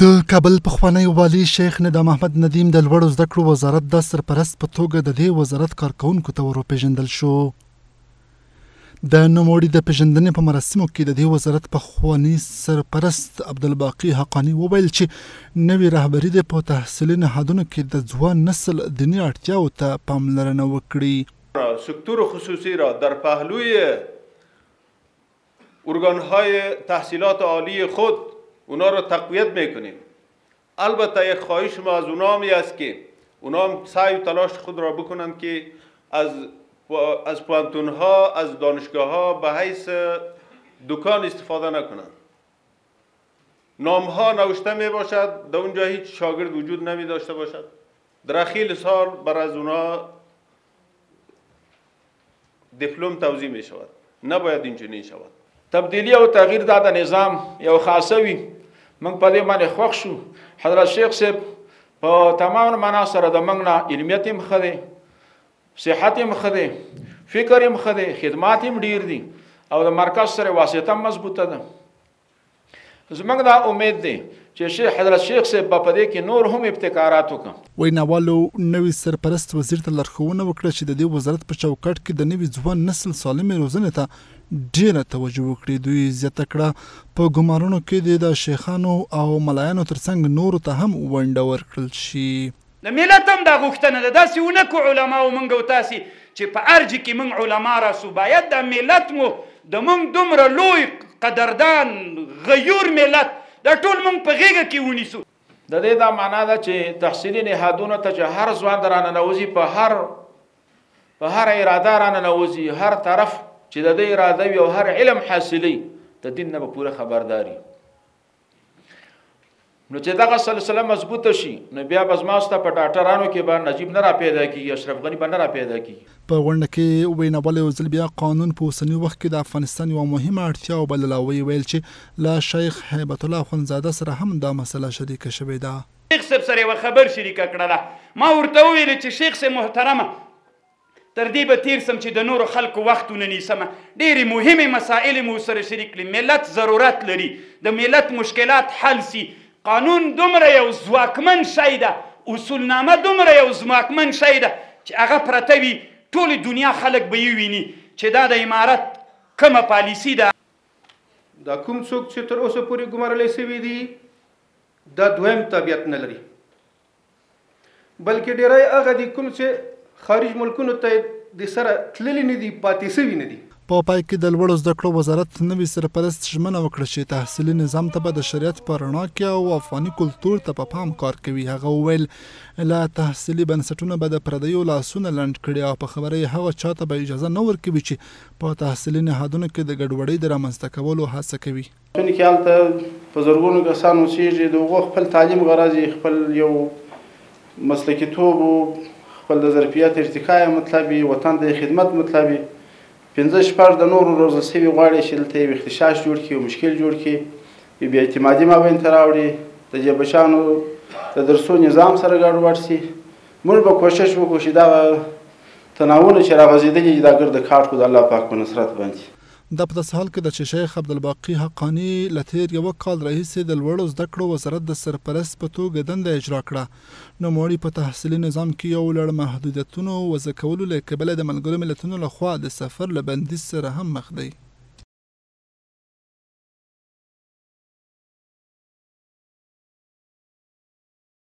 د کابل پخوانی والي شیخ ندام احمد ندیم د لوړو زده کړو وزارت د سرپرست په توګه د دې وزارت کارکونکو ته وروپېژندل شو د نوموړي د پیژندنې په مراسمو کې د دې وزارت پخوانی سرپرست عبدالباقي حقاني وویل چې نوې رهبري دې په تحصیلي نهادونو کې د ځوان نسل دیني اړتیاو ته پاملرنه وکړي سکتور خصوصي را در پهلوی تحصیلات عالی خود اونا رو تقویت میکنیم البته یک خواهش ما از اونا هم است که اونا هم سعی و تلاش خود را بکنند که از از پانتون ها از دانشگاه ها به حیث دکان استفاده نکنند نام ها نوشته می باشد در اونجا هیچ شاگرد وجود نمی داشته باشد در خیل سال بر از اونا دیپلوم توضیح می شود نباید انجنیر شود تبدیلی او تغییر دا د نظام یو خاصه وي موږ په دې باندې خوښ شو حضرت شیخ صاحب په تمام معنا سره د موږ نه علمیت هم خده صحت هم خده فکر هم خده خدمات هم ډیر دي او د مرکز سره واسطه مضبوطه ده زمنګ دا امید دی چې شیخ حضرت شیخ صاحب په پدې کې نور هم ابتکارات وکړي. ویناوالو نوي سرپرست وزیر ته لارښوونه وکړه چې د دې وزارت په چوکاټ کې د نوي ځوان نسل سالمې روزنې ته ډېره توجه وکړي. دوی زیاته کړه، په ګمارنو کې دې د شیخانو او ملایانو ترڅنګ نورو ته هم ونډه ورکړل شي. له ملت هم دا غوښتنه ده داسې ونه کړو علماو موږ او تاسې چې په ارج کې موږ علما راسو باید دا ملت مو د موږ دومره لوی قدردان غیور ملت دا ټول موږ په غیږه کې ونیسو. د دې دا معنا ده چې تحصیلي نهادونو ته چې هر ځوان دراننوځي په هر په هر اراده راننوځي هر طرف چې د دې اراده وي او هر علم حاصلي د دین نه به پوره خبرداري نو چې دغه سلسله مضبوطه شي نو بیا به زما ستا په ډاکټرانو کې به نجیب نه را پیدا کیږي اشرف غني به نه را پیدا کیږي په غونډه کې ویناوال یو ځل بیا قانون په اوسني وخت کې د افغانستان یوه مهمه اړتیا وبلله او ویې ویل چې له شیخ هیبت الله اخندزاده سره هم دا مسله شریکه شوې ده. شیخ صاحب سره یوه خبر شریکه کړله ما ورته وویل چې شیخ صاحب محترمه تر دې به تیر سم چې د نورو خلکو وخت ونه نیسم ډېرې مهمې مسائل مو سره شریک کړي ملت ضرورت لري د ملت مشکلات حل سي قانون دومره یو ځواکمن شی ده اصولنامه دومره یو ځواکمن شی ده چې هغه پرته وي ټول دنیا خلک به یې ویني چې دا د امارت کومه پالیسی ده دا کوم څوک چې تر اوسه پورې ګمارل شوي دي دا دویم طبیعت نه لري بلکې ډېری هغه دي کوم چې خارج ملکونو ته د سره تللي نه دي، پاتې شوي نه دي. په پای کې د لوړو زده کړو وزارت نوي سرپرست ژمنه وکړه چې تحصیلي نظام ته به د شریعت په رڼا کې او افغاني کلتور ته په پام کار کوي. هغه وویل، له تحصیلي بنسټونه به د پردیو لاسونه لنډ کړي او په خبره یې هغه چاته به اجازه نه ورکوي چې په تحصیلي نهادونو کې د ګډوډۍ د رامنځته کولو هڅه کوي. ځکه چې هلته په زرګونو کسان اوسېږي، د هغو خپل تعلیم غرض یې خپل یو مسلکي توب و، خپل د ظرفیت ارتقا یې مطلب وي، وطن ته یې خدمت مطلب وي، پنځه شپږ د نورو روزل شوي غواړي چې دلته یو اختشاش جوړ کړي، یو مشکل جوړ کړي، یو بې اعتمادي مابین ته راوړي، د دې بچیانو د درسو نظام سره ګډوډ شي، موږ به کوشش وکړو چې دغه تناوونه چې راغځېدلي دي دا ګرده کاټ کړو د الله پاک په نصرت باندې. دا په داسې حال کې ده چې شیخ عبدالباقي حقاني له تېر یوه کال راهیسې د لوړو زده کړو وزارت د سرپرست په توګه دنده اجرا کړه. نوموړي په تحصیلي نظام کې یو لړ محدودیتونو وضع کولو له کبله د ملګرو ملتونو له خوا د سفر له بندیز سره هم مخ دی.